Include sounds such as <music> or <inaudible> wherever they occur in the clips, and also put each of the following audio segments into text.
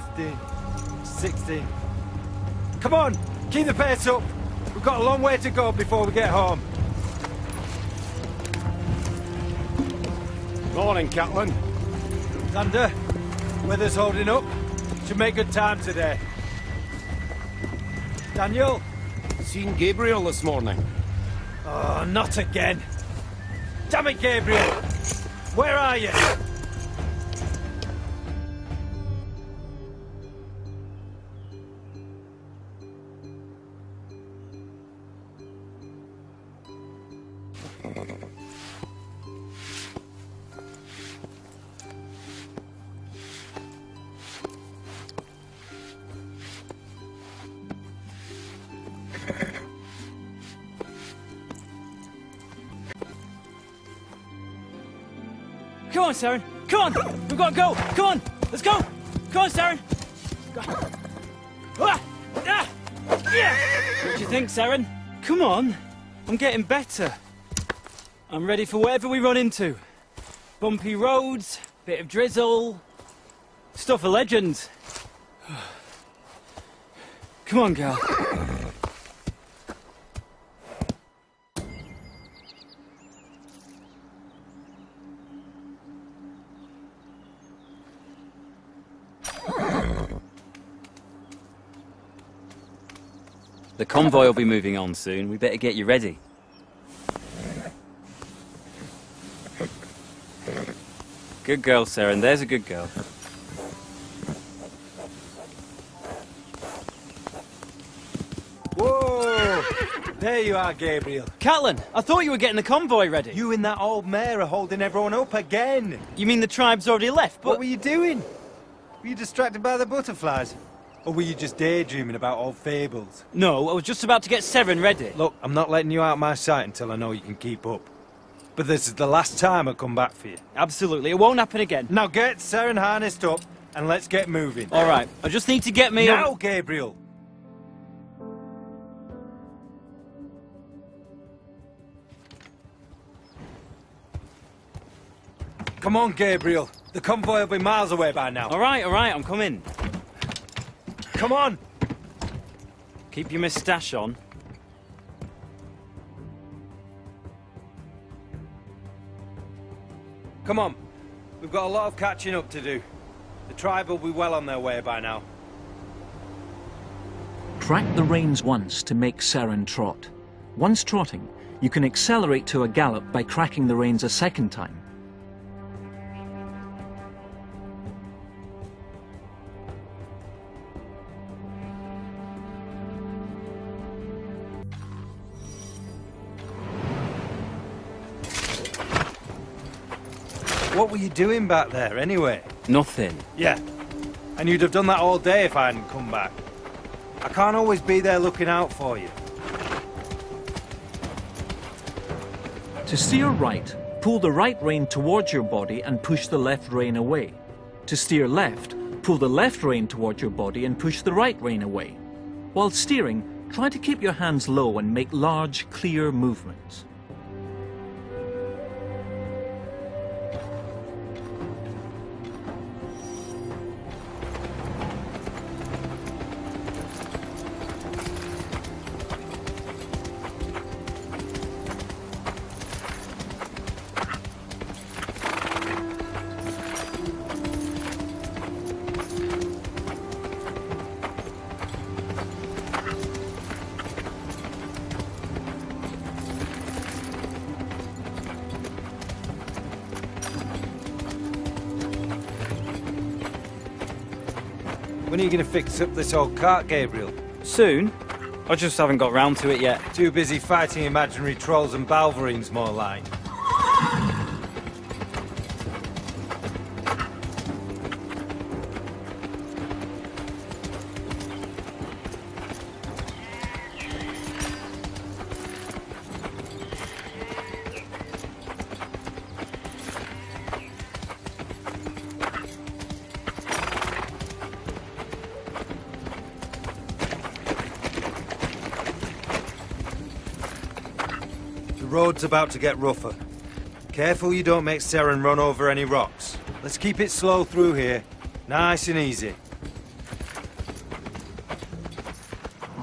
14, 15, 16. Come on, keep the pace up. We've got a long way to go before we get home. Morning, Katlin. Thunder, weather's holding up. Should make good time today. Daniel? Seen Gabriel this morning. Oh, not again. Damn it, Gabriel! Where are you? On, Seren. Come on. We've got to go. Come on. Let's go. Come on, Seren. Ah! Ah! Yeah! What do you think, Seren? Come on. I'm getting better. I'm ready for whatever we run into. Bumpy roads, bit of drizzle. Stuff of legends. <sighs> Come on, girl. The convoy will be moving on soon. We better get you ready. Good girl, Seren. There's a good girl. Whoa! There you are, Gabriel. Katlin, I thought you were getting the convoy ready. You and that old mare are holding everyone up again. You mean the tribe's already left? But What were you doing? Were you distracted by the butterflies? Or were you just daydreaming about old fables? no, I was just about to get Seren ready. Look, I'm not letting you out of my sight until I know you can keep up. But this is the last time I come back for you. Absolutely, it won't happen again. Now get Seren harnessed up and let's get moving. All right, I just need to get me. now, Gabriel! Come on, Gabriel. The convoy will be miles away by now. All right, all right, I'm coming. Come on! Keep your moustache on. Come on. We've got a lot of catching up to do. The tribe will be well on their way by now. Crack the reins once to make Seren trot. Once trotting, you can accelerate to a gallop by cracking the reins a second time. Were you doing back there, anyway? Nothing. Yeah. And you'd have done that all day if I hadn't come back. I can't always be there looking out for you. To steer right, pull the right rein towards your body and push the left rein away. To steer left, pull the left rein towards your body and push the right rein away. While steering, try to keep your hands low and make large, clear movements. When are you going to fix up this old cart, Gabriel? Soon. I just haven't got round to it yet. Too busy fighting imaginary trolls and balverines, more like. Road's about to get rougher. Careful you don't make Seren run over any rocks. Let's keep it slow through here. Nice and easy.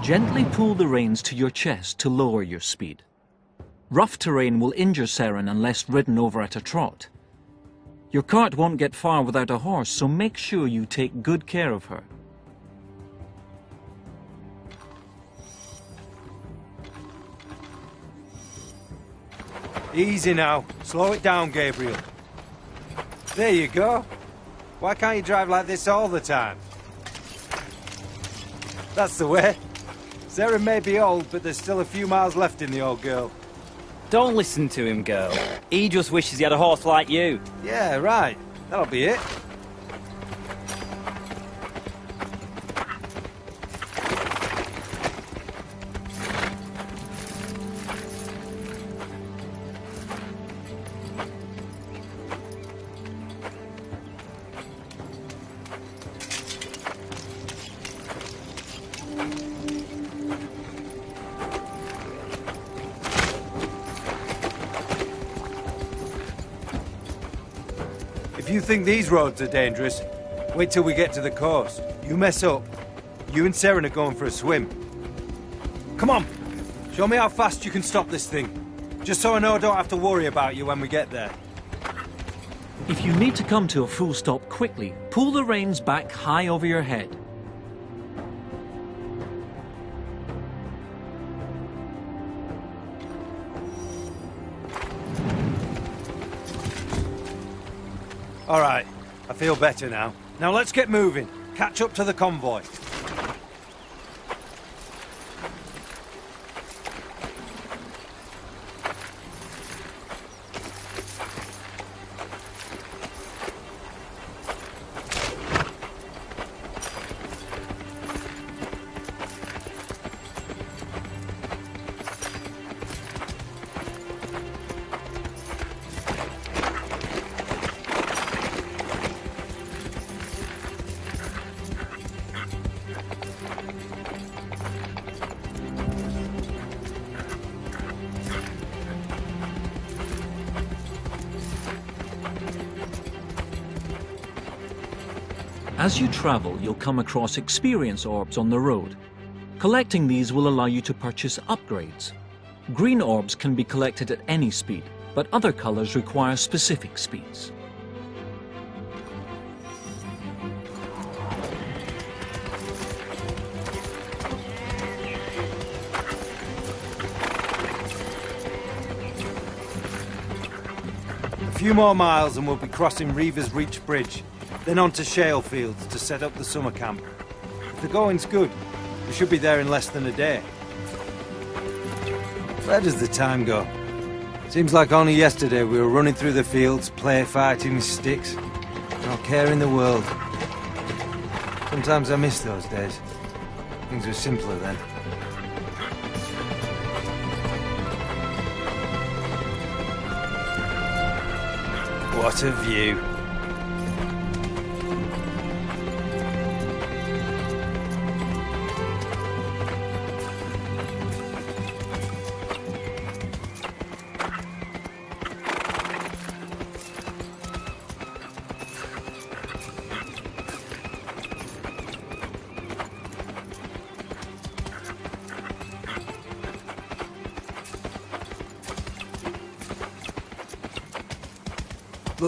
Gently pull the reins to your chest to lower your speed. Rough terrain will injure Seren unless ridden over at a trot. Your cart won't get far without a horse, so make sure you take good care of her. Easy now. Slow it down, Gabriel. There you go. Why can't you drive like this all the time? That's the way. Sarah may be old, but there's still a few miles left in the old girl. Don't listen to him, girl. He just wishes he had a horse like you. Yeah, right. That'll be it. These roads are dangerous, wait till we get to the coast. You mess up, you and Seren are going for a swim. Come on, show me how fast you can stop this thing. Just so I know I don't have to worry about you when we get there. If you need to come to a full stop quickly, pull the reins back high over your head. All right, feel better now. Now let's get moving. Catch up to the convoy. As you travel, you'll come across experience orbs on the road. Collecting these will allow you to purchase upgrades. Green orbs can be collected at any speed, but other colors require specific speeds. A few more miles and we'll be crossing Reaver's Reach Bridge, then on to Shale Fields to set up the summer camp. The going's good, we should be there in less than a day. Where does the time go? Seems like only yesterday we were running through the fields, play fighting with sticks. No care in the world. Sometimes I miss those days. Things were simpler then. What a view.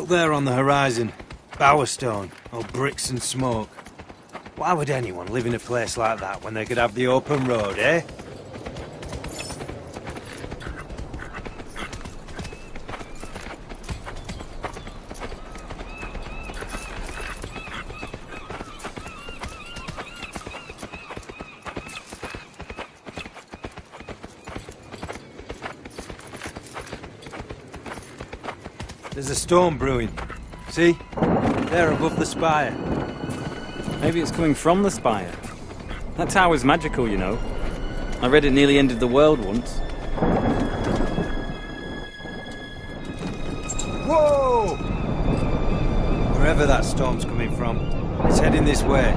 There on the horizon. Bowerstone, or bricks and smoke. Why would anyone live in a place like that when they could have the open road, eh? There's a storm brewing. See? There above the spire. Maybe it's coming from the spire. That tower's magical, you know. I read it nearly ended the world once. Whoa! Wherever that storm's coming from, it's heading this way.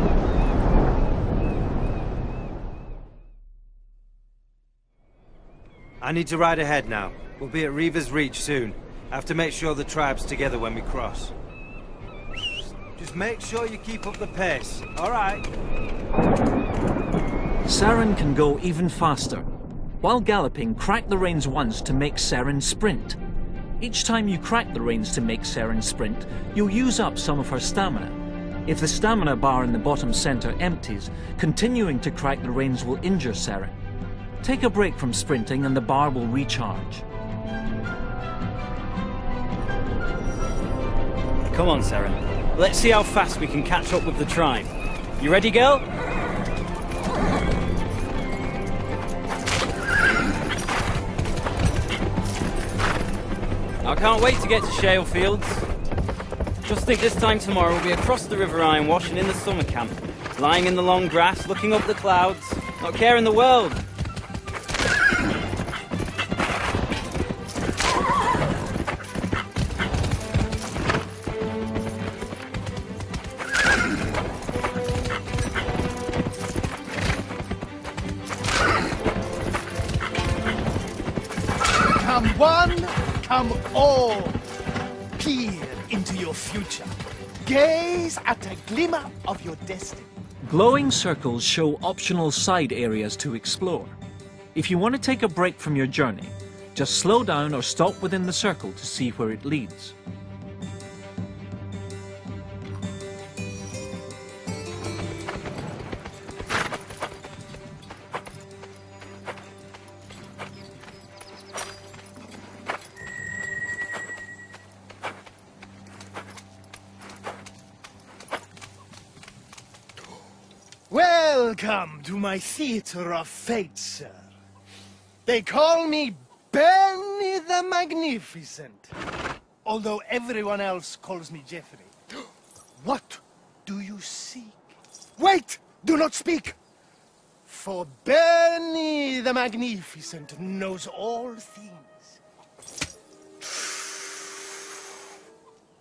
I need to ride ahead now. We'll be at Reaver's Reach soon. Have to make sure the tribe's together when we cross. Just Just make sure you keep up the pace, all right? Seren can go even faster. While galloping, crack the reins once to make Seren sprint. Each time you crack the reins to make Seren sprint, you'll use up some of her stamina. If the stamina bar in the bottom center empties, continuing to crack the reins will injure Seren. Take a break from sprinting and the bar will recharge. Come on, Seren. Let's see how fast we can catch up with the tribe. You ready, girl? I can't wait to get to Shale Fields. Just think this time tomorrow we'll be across the River Ironwash and in the summer camp, lying in the long grass, looking up the clouds, not caring the world. Come all. Peer into your future. Gaze at a glimmer of your destiny. Glowing circles show optional side areas to explore. If you want to take a break from your journey, just slow down or stop within the circle to see where it leads. To my theater of fate, sir. They call me Benny the Magnificent. Although everyone else calls me Jeffrey. <gasps> What do you seek? Wait! Do not speak! For Benny the Magnificent knows all things. <sighs>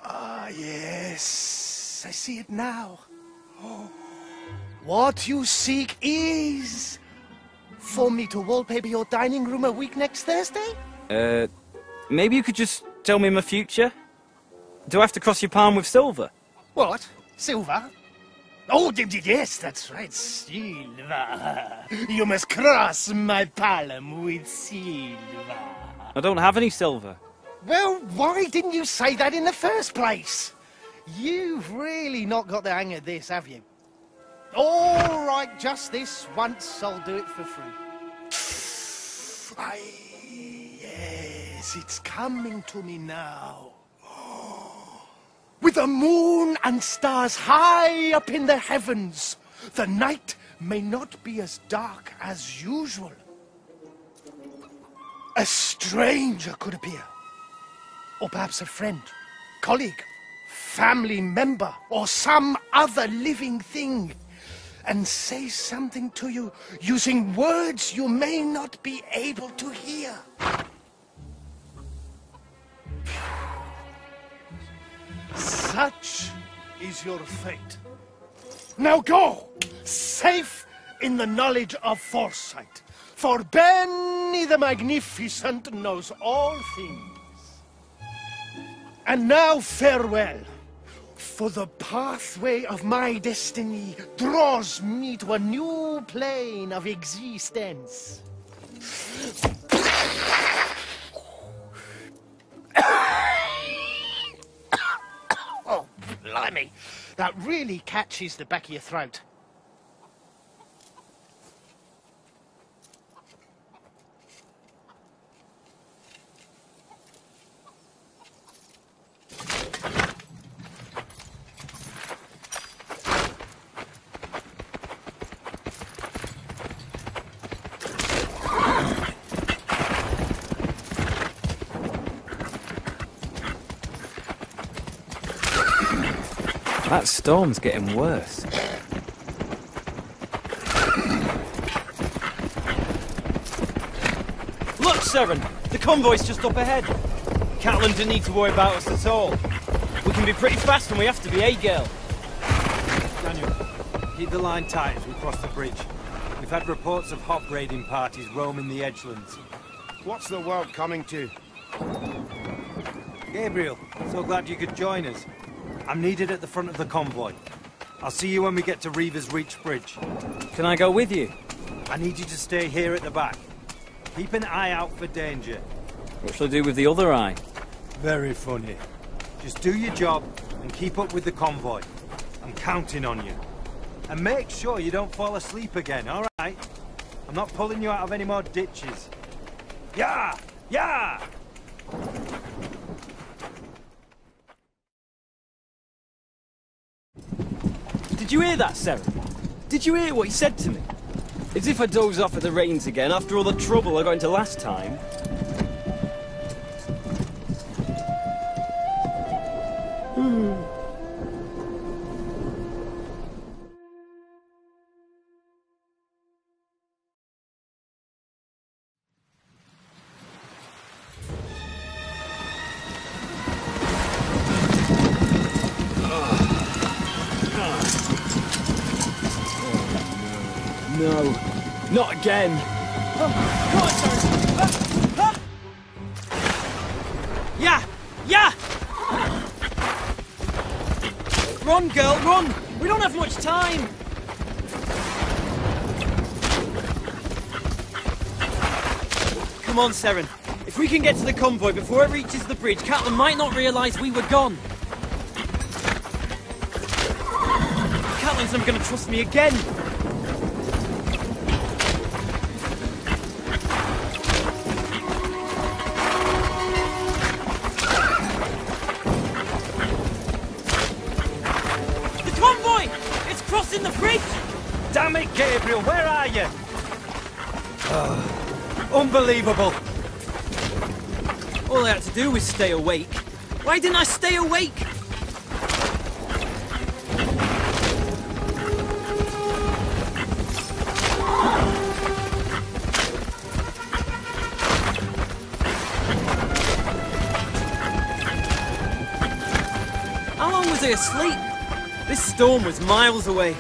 Ah, yes. I see it now. What you seek is for me to wallpaper your dining room a week next Thursday? Uh, maybe you could just tell me my future? Do I have to cross your palm with silver? What? Silver? Oh, yes, that's right, silver. You must cross my palm with silver. I don't have any silver. Well, why didn't you say that in the first place? You've really not got the hang of this, have you? All right, just this once, I'll do it for free. Aye, yes, it's coming to me now. With the moon and stars high up in the heavens, the night may not be as dark as usual. A stranger could appear. Or perhaps a friend, colleague, family member, or some other living thing, and say something to you using words you may not be able to hear. Such is your fate. Now go, safe in the knowledge of foresight, for Benny the Magnificent knows all things. And now farewell, for the pathway of my destiny draws me to a new plane of existence. <coughs> oh, blimey, that really catches the back of your throat. That storm's getting worse. Look, Seren! The convoy's just up ahead. Katlin didn't need to worry about us at all. We can be pretty fast when we have to be, eh, girl? Daniel, keep the line tight as we cross the bridge. We've had reports of Hobbe raiding parties roaming the edgelands. What's the world coming to? Gabriel, so glad you could join us. I'm needed at the front of the convoy. I'll see you when we get to Reaver's Reach Bridge. Can I go with you? I need you to stay here at the back. Keep an eye out for danger. What shall I do with the other eye? Very funny. Just do your job and keep up with the convoy. I'm counting on you. And make sure you don't fall asleep again, all right? I'm not pulling you out of any more ditches. Yeah! Yeah! Did you hear that, Sarah? Did you hear what he said to me? As if I doze off at the reins again after all the trouble I got into last time. No, come on, ah. Yeah, yeah! Run, girl, run! We don't have much time! Come on, Seren. If we can get to the convoy before it reaches the bridge, Katlin might not realise we were gone. Katlin's never gonna trust me again. Ah, unbelievable. All I had to do was stay awake. Why didn't I stay awake? How long was I asleep? This storm was miles away.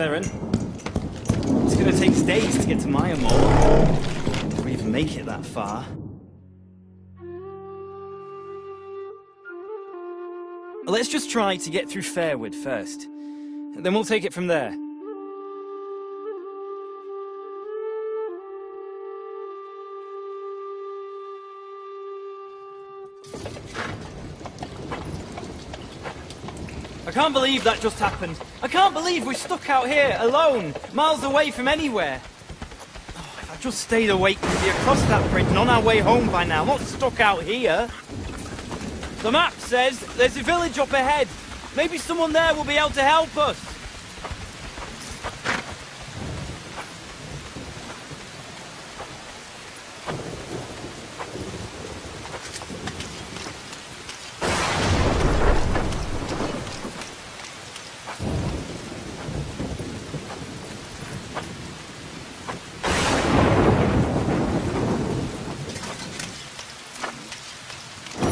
Seren? It's gonna take days to get to Myrmor. If we even make it that far. Let's just try to get through Fairwood first. Then we'll take it from there. I can't believe that just happened. I can't believe we're stuck out here, alone, miles away from anywhere. Oh, if I just stayed awake, we'd be across that bridge and on our way home by now, not stuck out here. The map says there's a village up ahead. Maybe someone there will be able to help us.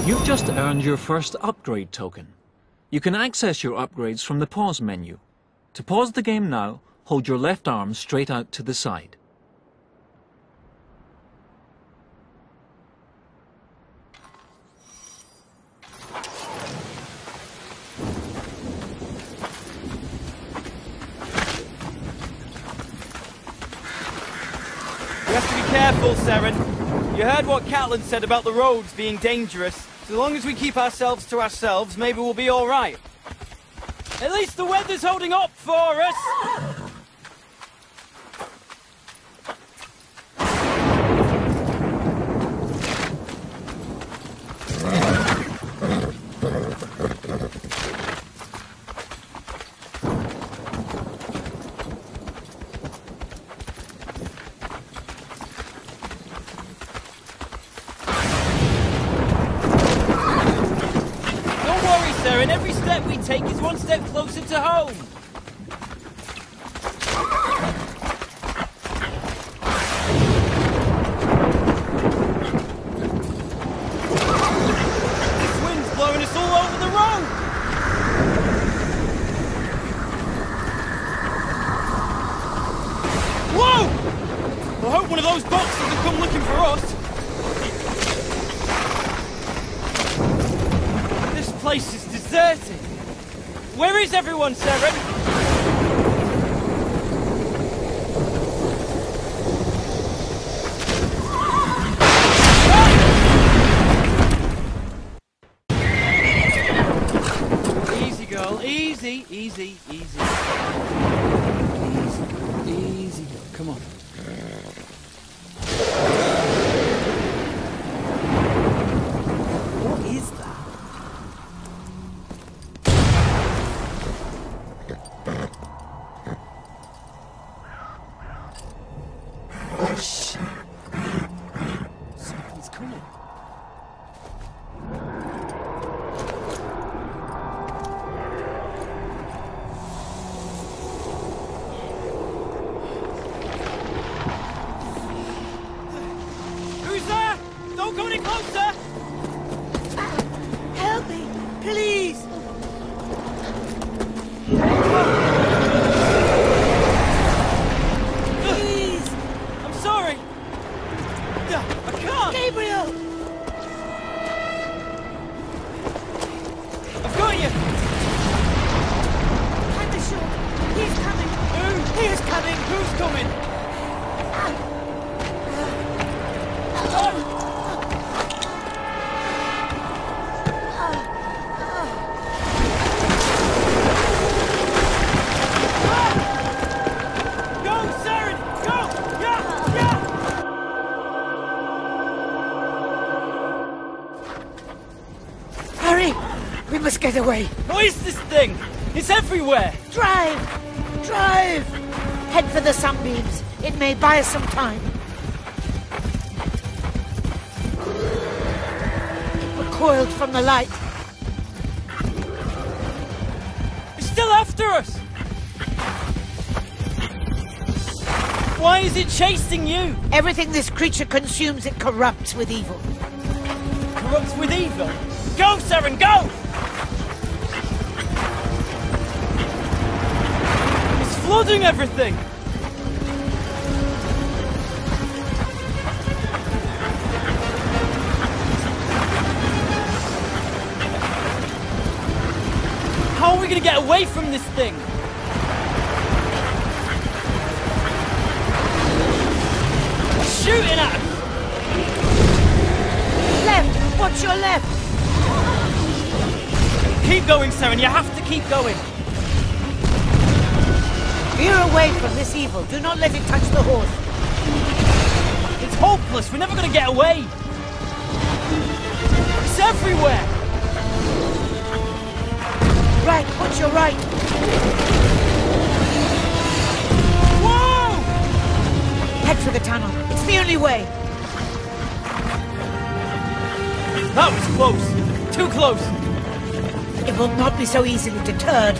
You've just earned your first upgrade token. You can access your upgrades from the pause menu. To pause the game now, hold your left arm straight out to the side. Have to be careful, Seren. You heard what Katlin said about the roads being dangerous. So long as we keep ourselves to ourselves, maybe we'll be alright. At least the weather's holding up for us! Don't worry, Seren. Every step we take is one step closer to home. This wind's blowing us all over the road. Whoa! I hope one of those boats doesn't come looking for us. This place is deserted. Where is everyone, Seren? Easy. Easy, easy, get away. What is this thing? It's everywhere! Drive! Drive! Head for the sunbeams. It may buy us some time. It recoiled from the light. It's still after us! Why is it chasing you? Everything this creature consumes, it corrupts with evil. Corrupts with evil. Go, Seren, go! It's flooding everything! How are we gonna get away from this thing? Shooting at us! Left! Watch your left! Keep going, Seren. You have to keep going. Veer away from this evil. Do not let it touch the horse. It's hopeless. We're never going to get away. It's everywhere. Right, watch your right. Whoa! Head for the tunnel. It's the only way. That was close. Too close. It will not be so easily deterred.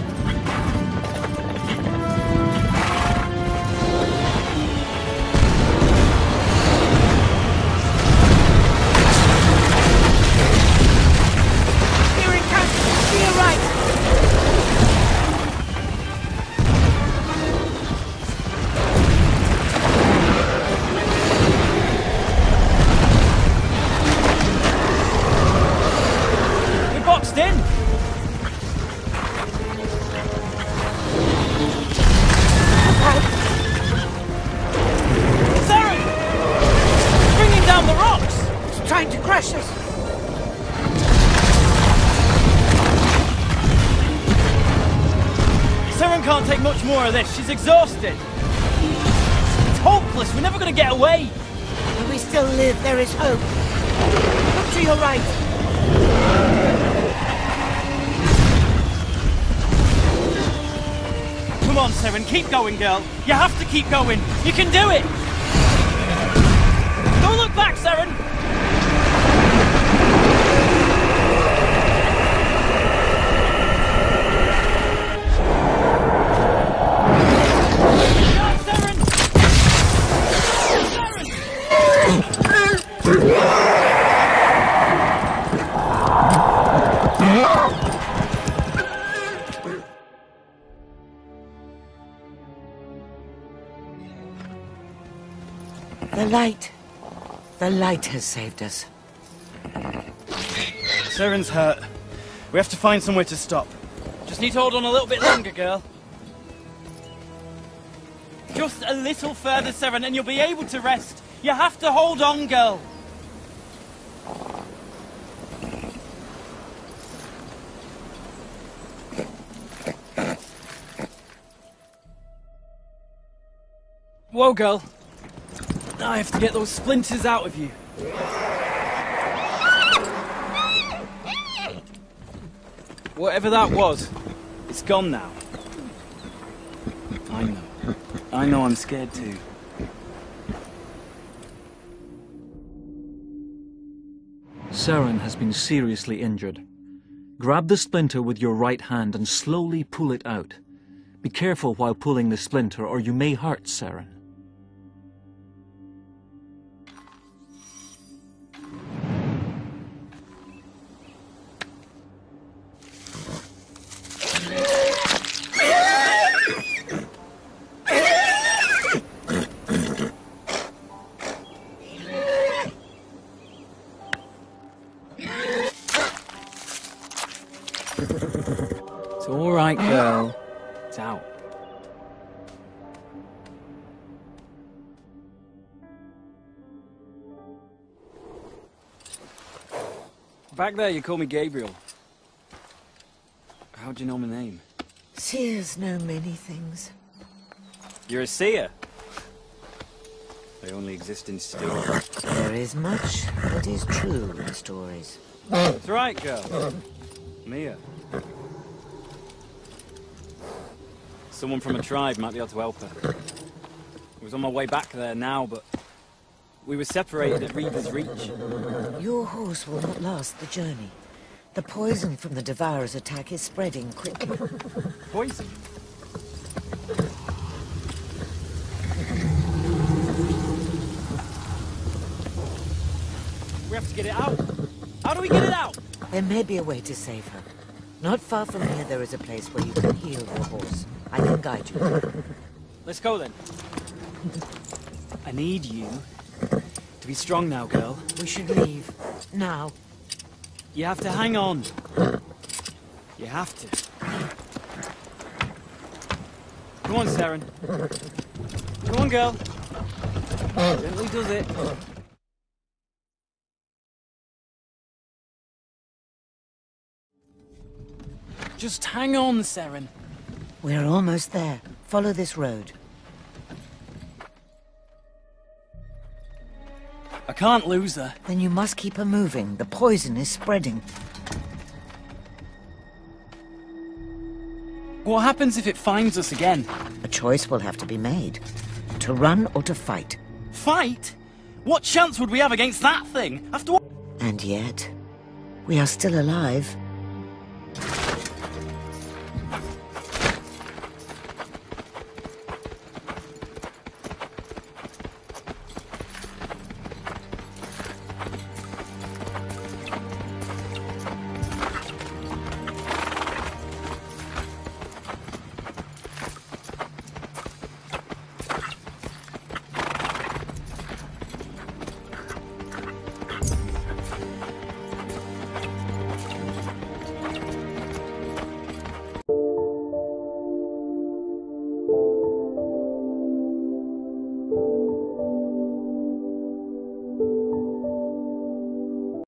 Much more of this. She's exhausted. It's hopeless. We're never going to get away. When we still live, there is hope. Look to your right. Come on, Seren. Keep going, girl. You have to keep going. You can do it. Don't look back, Seren. Light. The light has saved us. Seren's hurt. We have to find somewhere to stop. Just need to hold on a little bit longer, girl. Just a little further, Seren, and you'll be able to rest. You have to hold on, girl. Whoa, girl. I have to get those splinters out of you. Whatever that was, it's gone now. I know. I know I'm scared too. Seren has been seriously injured. Grab the splinter with your right hand and slowly pull it out. Be careful while pulling the splinter or you may hurt Seren. There, you call me Gabriel. How'd you know my name? Seers know many things. You're a seer. They only exist in stories. There is much that is true in stories. That's right, girl. Mia. Someone from a tribe might be able to help her. I was on my way back there now, but we were separated at Reaver's Reach. Your horse will not last the journey. The poison from the Devourer's attack is spreading quickly. Poison. We have to get it out. How do we get it out? There may be a way to save her. Not far from here, there is a place where you can heal your horse. I can guide you. Let's go then. I need you to be strong now, girl. We should leave. Now. You have to hang on. You have to. Come on, Seren. Come on, girl. Gently does it. Just hang on, Seren. We're almost there. Follow this road. I can't lose her. Then you must keep her moving. The poison is spreading. What happens if it finds us again? A choice will have to be made. To run or to fight. Fight? What chance would we have against that thing? After what? And yet, we are still alive.